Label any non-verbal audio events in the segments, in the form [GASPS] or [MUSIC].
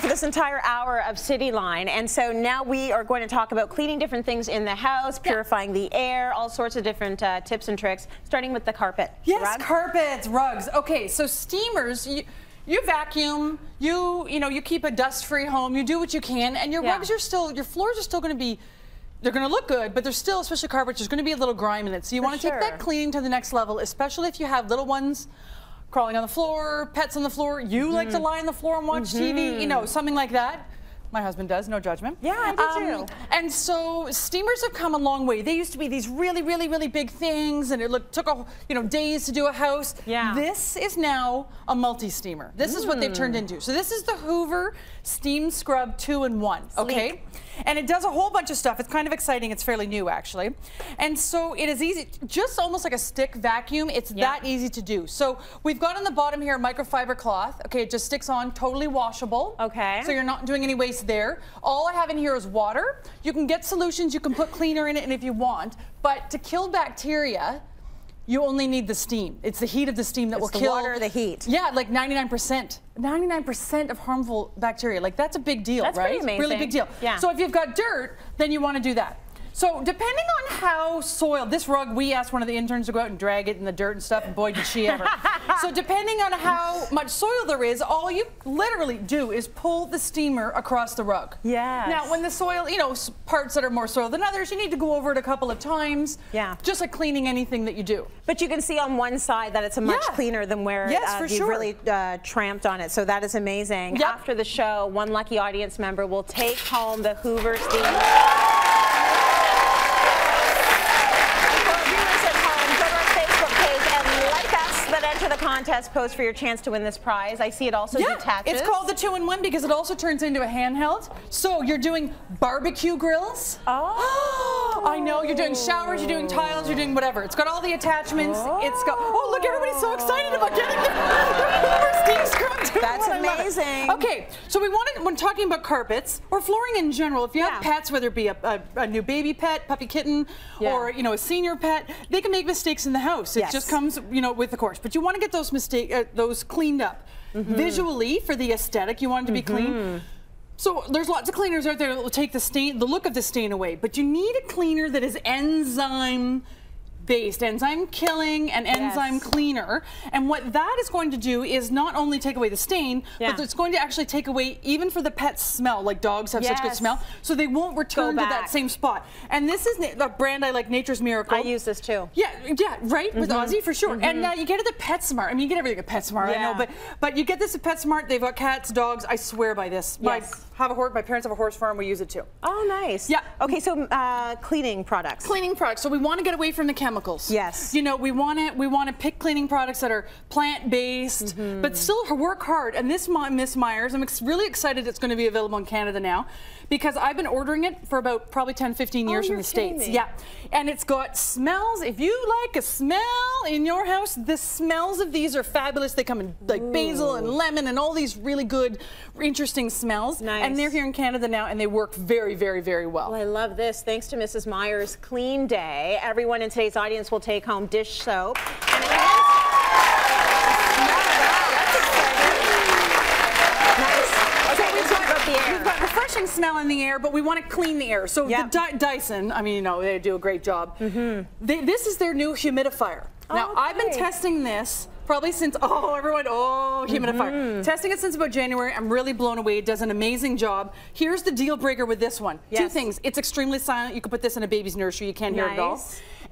for this entire hour of Cityline. And so now we are going to talk about cleaning different things in the house, purifying the air, all sorts of different uh, tips and tricks, starting with the carpet. Yes, Rug? carpets, rugs. Okay, so steamers, you, you vacuum, you you know, you keep a dust-free home, you do what you can, and your Yeah. rugs are still, your floors are still going to be, they're going to look good, but there's still, especially carpets, there's going to be a little grime in it. So you want to take that sure. cleaning to the next level, especially if you have little ones crawling on the floor, pets on the floor. You like Mm-hmm. to lie on the floor and watch TV, you know, something like that. My husband does, no judgment. Yeah, I do too. And so steamers have come a long way. They used to be these really, really, really big things, and it look, took a, you know days to do a house. Yeah. This is now a multi-steamer. This is what they've Mm. turned into. So this is the Hoover Steam Scrub two in one. Okay. And it does a whole bunch of stuff. It's kind of exciting. It's fairly new, actually. And so it is easy, just almost like a stick vacuum. It's Yeah. that easy to do. So we've got on the bottom here a microfiber cloth. Okay, it just sticks on, totally washable. Okay. So you're not doing any waste there. All I have in here is water. You can get solutions, you can put cleaner in it and if you want, but to kill bacteria, you only need the steam. It's the heat of the steam that It's will the kill. water, the heat. Yeah, like 99%. 99% of harmful bacteria. Like that's a big deal, That's right? pretty Really big deal. Yeah. So if you've got dirt, then you want to do that. So depending on how soiled, this rug, we asked one of the interns to go out and drag it in the dirt and stuff, and boy did she ever. [LAUGHS] so depending on how much soil there is, all you literally do is pull the steamer across the rug. Yeah. Now when the soil, you know, parts that are more soiled than others, you need to go over it a couple of times. Yeah. Just like cleaning anything that you do. But you can see on one side that it's a much Yeah. cleaner than where Yes, uh, you've sure. really uh, tramped on it. So that is amazing. Yep. After the show, one lucky audience member will take home the Hoover Steam. For our viewers at home, go to our Facebook page and like us, but enter the contest post for your chance to win this prize. I see it also detaches. it's called the two-in-one because it also turns into a handheld. So you're doing barbecue grills. Oh. [GASPS] I know you're doing showers, you're doing tiles, you're doing whatever. It's got all the attachments. Oh. It's got. Oh, look! Everybody's so excited about getting the, [LAUGHS] amazing. Okay, so we wanted when talking about carpets or flooring in general. If you have Yeah. pets, whether it be a, a, a new baby pet, puppy kitten, Yeah. or you know a senior pet, they can make mistakes in the house. It Yes. just comes you know with the course. But you want to get those mistake uh, those cleaned up Mm-hmm. visually for the aesthetic. You want it to be clean. So there's lots of cleaners out there that will take the stain, the look of the stain away, but you need a cleaner that is enzyme based, enzyme killing and enzyme Yes. cleaner. And what that is going to do is not only take away the stain, Yeah. but it's going to actually take away even for the pet's smell, like dogs have such good smell, so they won't return to that same spot. And this is a brand I like, Nature's Miracle. I use this too. Yeah, yeah, right with Aussie for sure. And uh, you get it at PetSmart. I mean, you get everything at PetSmart. I Yeah. know, but but you get this at PetSmart. They've got cats, dogs. I swear by this. Yes. My, have a horse. My parents have a horse farm. We use it too. Oh, nice. Yeah. Okay, so uh, cleaning products. Cleaning products. So we want to get away from the chemicals. Yes. You know, we want to we want to pick cleaning products that are plant based, Mm-hmm. but still work hard. And this Mi- Miss Meyer's, I'm really excited it's going to be available in Canada now, because I've been ordering it for about probably 10, 15 years Oh, you're the states. me. Yeah. And it's got smells. If you like a smell in your house, the smells of these are fabulous. They come in like basil and lemon and all these really good, interesting smells. Nice. And they're here in Canada now, and they work very, very, very well. Well, I love this. Thanks to Mrs. Meyer's Clean Day, everyone in today's audience will take home dish soap. And Nice. Okay, let's talk about the We've air. got refreshing smell in the air, but we want to clean the air. So Yep. the Dy- Dyson, I mean, you know, they do a great job. Mm-hmm. They, this is their new humidifier. Now, Oh, I've been testing this probably since, [LAUGHS] oh, everyone, oh, humidifier. Mm-hmm. Testing it since about January. I'm really blown away. It does an amazing job. Here's the deal breaker with this one. Two things. It's extremely silent. You can put this in a baby's nursery. You can't hear it at all.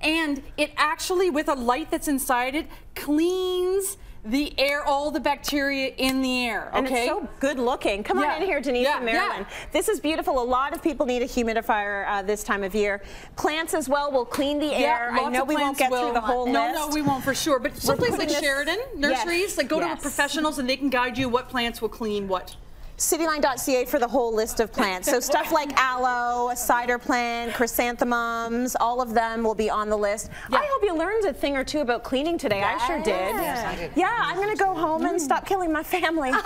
And it actually, with a light that's inside it, cleans the air, all the bacteria in the air. And okay? it's so good looking. Come Yeah. on in here, Denise Yeah, and Marilyn. yeah. This is beautiful. A lot of people need a humidifier uh, this time of year. Plants as well will clean the air. I know we won't get will. through the whole no, list. No, no, we won't for sure. But someplace like this- Sheridan nurseries, Yes, like go yes. to professionals and they can guide you what plants will clean what. Cityline.ca for the whole list of plants. So stuff like aloe, spider plant, chrysanthemums, all of them will be on the list. Yeah. I hope you learned a thing or two about cleaning today. I sure did. Yes, I did. Yeah, I'm going to go home and stop killing my family. [LAUGHS]